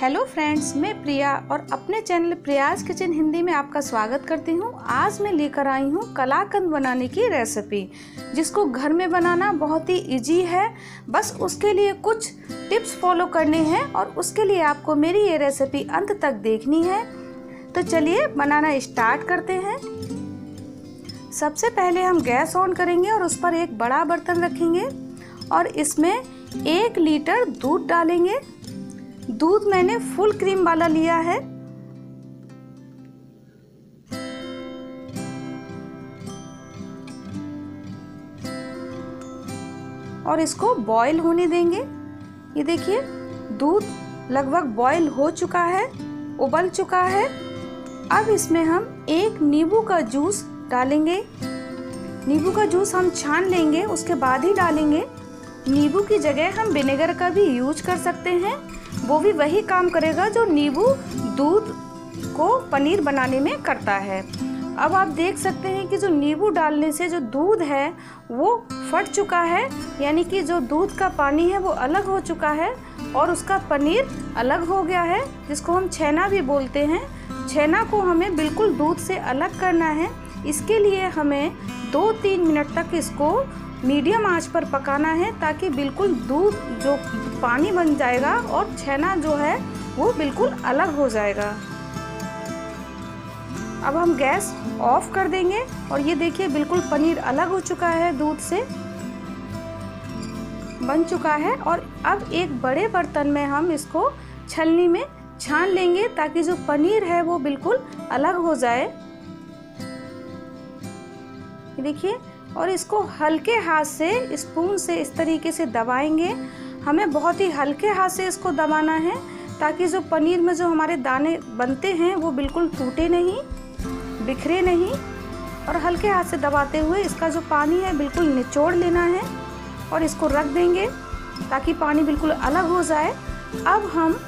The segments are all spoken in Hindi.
हेलो फ्रेंड्स मैं प्रिया और अपने चैनल प्रियाज किचन हिंदी में आपका स्वागत करती हूँ। आज मैं लेकर आई हूँ कलाकंद बनाने की रेसिपी जिसको घर में बनाना बहुत ही इजी है। बस उसके लिए कुछ टिप्स फॉलो करने हैं और उसके लिए आपको मेरी ये रेसिपी अंत तक देखनी है। तो चलिए बनाना स्टार्ट करते हैं। सबसे पहले हम गैस ऑन करेंगे और उस पर एक बड़ा बर्तन रखेंगे और इसमें एक लीटर दूध डालेंगे। दूध मैंने फुल क्रीम वाला लिया है। और इसको बॉईल होने देंगे। ये देखिए, दूध लगभग बॉईल हो चुका है, उबल चुका है। अब इसमें हम एक नींबू का जूस डालेंगे। नींबू का जूस हम छान लेंगे, उसके बाद ही डालेंगे। नींबू की जगह हम विनेगर का भी यूज़ कर सकते हैं। वो भी वही काम करेगा जो नींबू दूध को पनीर बनाने में करता है। अब आप देख सकते हैं कि जो नींबू डालने से जो दूध है, वो फट चुका है, यानी कि जो दूध का पानी है वो अलग हो चुका है और उसका पनीर अलग हो गया है, जिसको हम छेना भी बोलते हैं। छेना को हमें बिल्कुल दूध से अलग करना है। इसके लिए हमें दो तीन मिनट तक इसको मीडियम आँच पर पकाना है ताकि बिल्कुल दूध जो पानी बन जाएगा और छेना जो है वो बिल्कुल अलग हो जाएगा। अब हम गैस ऑफ़ कर देंगे और ये देखिए बिल्कुल पनीर अलग हो चुका है दूध से। बन चुका है और अब एक बड़े बर्तन में हम इसको छलनी में छान लेंगे ताकि जो पनीर है वो बिल्कुल अलग हो जाए। देखिए और इसको हल्के हाथ से स्पून से इस तरीके से दबाएँगे। हमें बहुत ही हल्के हाथ से इसको दबाना है, ताकि जो पनीर में जो हमारे दाने बनते हैं, वो बिल्कुल टूटे नहीं, बिखरे नहीं। और हल्के हाथ से दबाते हुए इसका जो पानी है, बिल्कुल निचोड़ लेना है और इसको रख देंगे, ताकि पानी बिल्कुल अलग हो जाए। अब हम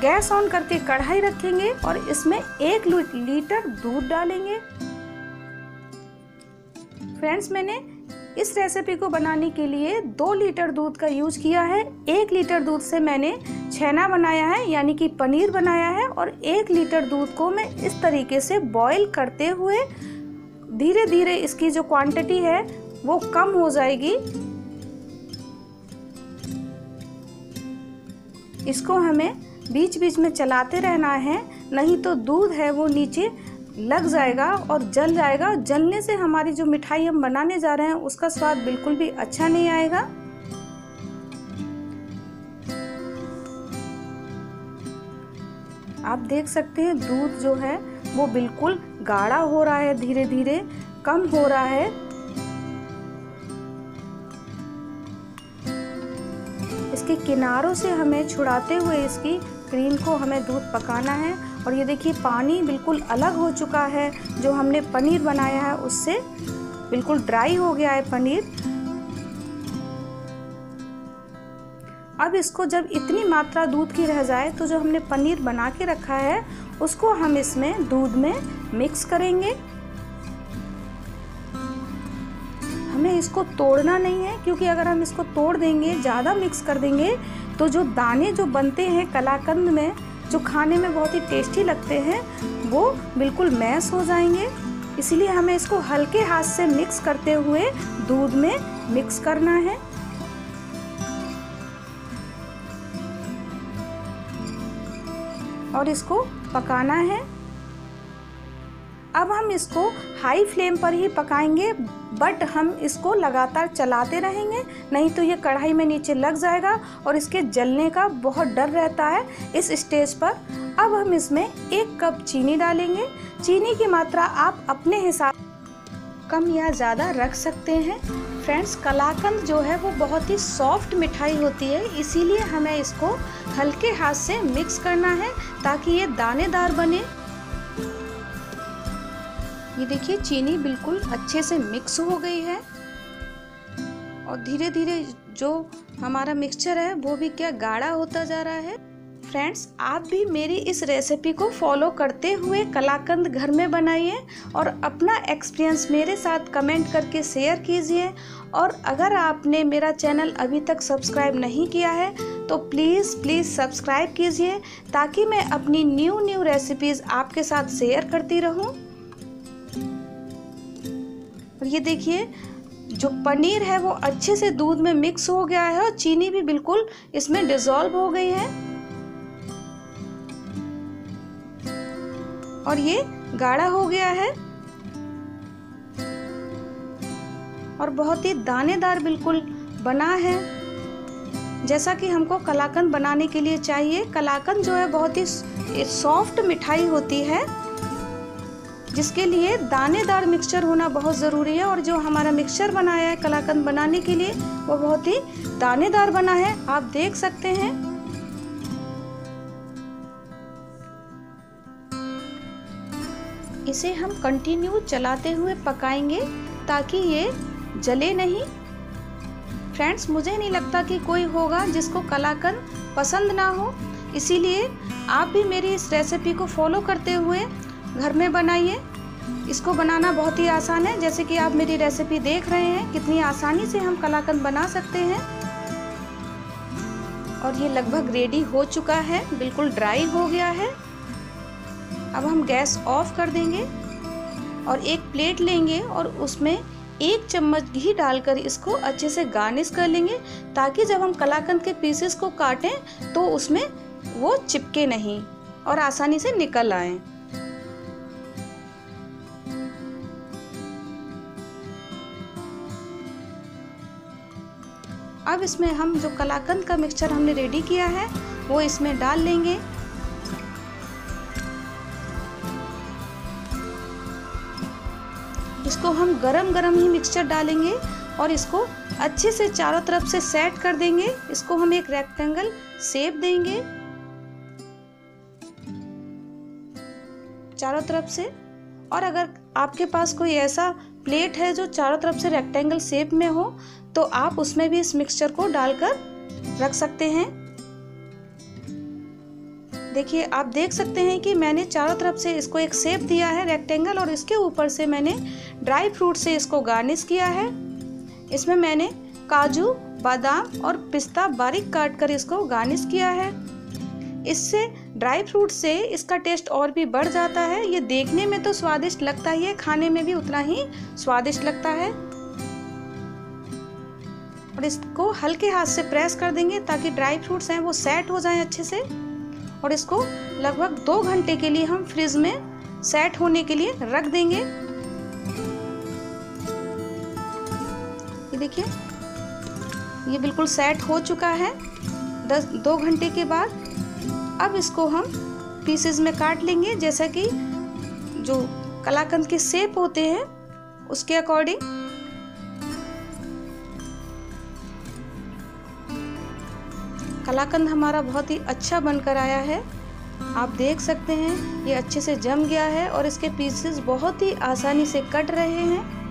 गैस ऑन करके कढ़ाई रखेंगे और इसमें एक लीटर दूध डालेंगे। फ्रेंड्स, मैंने इस रेसिपी को बनाने के लिए दो लीटर दूध का यूज़ किया है। एक लीटर दूध से मैंने छेना बनाया है, यानी कि पनीर बनाया है, और एक लीटर दूध को मैं इस तरीके से बॉईल करते हुए धीरे धीरे इसकी जो क्वांटिटी है, वो कम हो जाएगी। इसको हमें बीच बीच में चलाते रहना है, नहीं तो दूध है वो नीचे लग जाएगा और जल जाएगा। जलने से हमारी जो मिठाई हम बनाने जा रहे हैं, उसका स्वाद बिल्कुल भी अच्छा नहीं आएगा। आप देख सकते हैं, दूध जो है, वो बिल्कुल गाढ़ा हो रहा है धीरे धीरे कम हो रहा है। इसके किनारों से हमें छुड़ाते हुए इसकी क्रीम को हमें दूध पकाना है। और ये देखिए, पानी बिल्कुल अलग हो चुका है। जो हमने पनीर बनाया है, उससे बिल्कुल ड्राई हो गया है पनीर। अब इसको जब इतनी मात्रा दूध की रह जाए तो जो हमने पनीर बना के रखा है, उसको हम इसमें दूध में मिक्स करेंगे। हमें इसको तोड़ना नहीं है, क्योंकि अगर हम इसको तोड़ देंगे, ज़्यादा मिक्स कर देंगे तो जो दाने जो बनते हैं कलाकंद में जो खाने में बहुत ही टेस्टी लगते हैं, वो बिल्कुल मैस हो जाएँगे। इसलिए हमें इसको हल्के हाथ से मिक्स करते हुए दूध में मिक्स करना है। और इसको पकाना है। अब हम इसको हाई फ्लेम पर ही पकाएँगे बट हम इसको लगातार चलाते रहेंगे, नहीं तो ये कढ़ाई में नीचे लग जाएगा और इसके जलने का बहुत डर रहता है इस स्टेज पर। अब हम इसमें एक कप चीनी डालेंगे। चीनी की मात्रा आप अपने हिसाब कम या ज़्यादा रख सकते हैं। फ्रेंड्स, कलाकंद जो है वो बहुत ही सॉफ्ट मिठाई होती है, इसीलिए हमें इसको हल्के हाथ से मिक्स करना है ताकि ये दानेदार बने। ये देखिए, चीनी बिल्कुल अच्छे से मिक्स हो गई है। और धीरे धीरे जो हमारा मिक्सचर है, वो भी क्या गाढ़ा होता जा रहा है। फ्रेंड्स आप भी मेरी इस रेसिपी को फॉलो करते हुए कलाकंद घर में बनाइए और अपना एक्सपीरियंस मेरे साथ कमेंट करके शेयर कीजिए। और अगर आपने मेरा चैनल अभी तक सब्सक्राइब नहीं किया है तो प्लीज़ प्लीज़ सब्सक्राइब कीजिए ताकि मैं अपनी न्यू न्यू रेसिपीज़ आपके साथ शेयर करती रहूँ। और ये देखिए, जो पनीर है वो अच्छे से दूध में मिक्स हो गया है और चीनी भी बिल्कुल इसमें डिजोल्व हो गई है। और ये गाढ़ा हो गया है। और बहुत ही दानेदार बिल्कुल बना है। जैसा कि हमको कलाकंद बनाने के लिए चाहिए। कलाकंद जो है बहुत ही सॉफ्ट मिठाई होती है। जिसके लिए दानेदार मिक्सचर होना बहुत ज़रूरी है और जो हमारा मिक्सचर बनाया है, कलाकंद बनाने के लिए, वो बहुत ही दानेदार बना है। आप देख सकते हैं। इसे हम कंटिन्यू चलाते हुए पकाएँगे ताकि ये जले नहीं। फ्रेंड्स मुझे नहीं लगता कि कोई होगा जिसको कलाकंद पसंद ना हो। इसीलिए आप भी मेरी इस रेसिपी को फॉलो करते हुए घर में बनाइए। इसको बनाना बहुत ही आसान है। जैसे कि आप मेरी रेसिपी देख रहे हैं, कितनी आसानी से हम कलाकंद बना सकते हैं। और ये लगभग रेडी हो चुका है, बिल्कुल ड्राई हो गया है। अब हम गैस ऑफ़ कर देंगे और एक प्लेट लेंगे और उसमें एक चम्मच घी डालकर इसको अच्छे से गार्निश कर लेंगे, ताकि जब हम कलाकंद के पीसेस को काटें तो उसमें वो चिपके नहीं और आसानी से निकल आए। अब इसमें हम जो कलाकंद का मिक्सचर हमने रेडी किया है, वो इसमें डाल लेंगे। इसको हम गरम गरम ही मिक्सचर डालेंगे और इसको अच्छे से चारों तरफ़ से सेट कर देंगे। इसको हम एक रेक्टेंगल शेप देंगे। चारों तरफ़ से। और अगर आपके पास कोई ऐसा प्लेट है जो चारों तरफ़ से रेक्टेंगल शेप में हो तो आप उसमें भी इस मिक्सचर को डालकर रख सकते हैं। देखिए, आप देख सकते हैं कि मैंने चारों तरफ़ से इसको एक शेप दिया है रेक्टेंगल और इसके ऊपर से मैंने ड्राई फ्रूट से इसको गार्निश किया है। इसमें मैंने काजू, बादाम और पिस्ता बारीक काट कर इसको गार्निश किया है। इससे ड्राई फ्रूट से इसका टेस्ट और भी बढ़ जाता है। ये देखने में तो स्वादिष्ट लगता ही है, खाने में भी उतना ही स्वादिष्ट लगता है। और इसको हल्के हाथ से प्रेस कर देंगे ताकि ड्राई फ्रूट्स हैं वो सेट हो जाएँ अच्छे से। और इसको लगभग दो घंटे के लिए हम फ्रिज में सेट होने के लिए रख देंगे। ये देखिए, ये बिल्कुल सेट हो चुका है। दस, दो घंटे के बाद अब इसको हम पीसेस में काट लेंगे, जैसा कि जो कलाकंद के सेप होते हैं, उसके अकॉर्डिंग। कलाकंद हमारा बहुत ही अच्छा बनकर आया है। आप देख सकते हैं, ये अच्छे से जम गया है और इसके पीसेस बहुत ही आसानी से कट रहे हैं।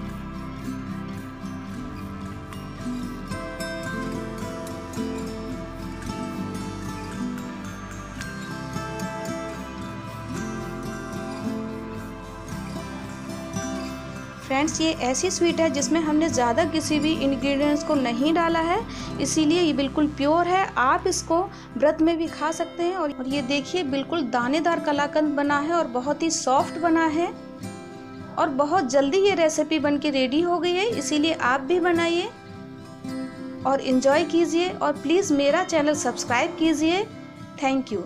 फ्रेंड्स, ये ऐसी स्वीट है जिसमें हमने ज़्यादा किसी भी इंग्रेडिएंट्स को नहीं डाला है। इसीलिए ये बिल्कुल प्योर है। आप इसको व्रत में भी खा सकते हैं और ये देखिए, बिल्कुल दानेदार कलाकंद बना है और बहुत ही सॉफ्ट बना है और बहुत जल्दी ये रेसिपी बन के रेडी हो गई है। इसीलिए आप भी बनाइए और इन्जॉय कीजिए और प्लीज़ मेरा चैनल सब्सक्राइब कीजिए। Thank you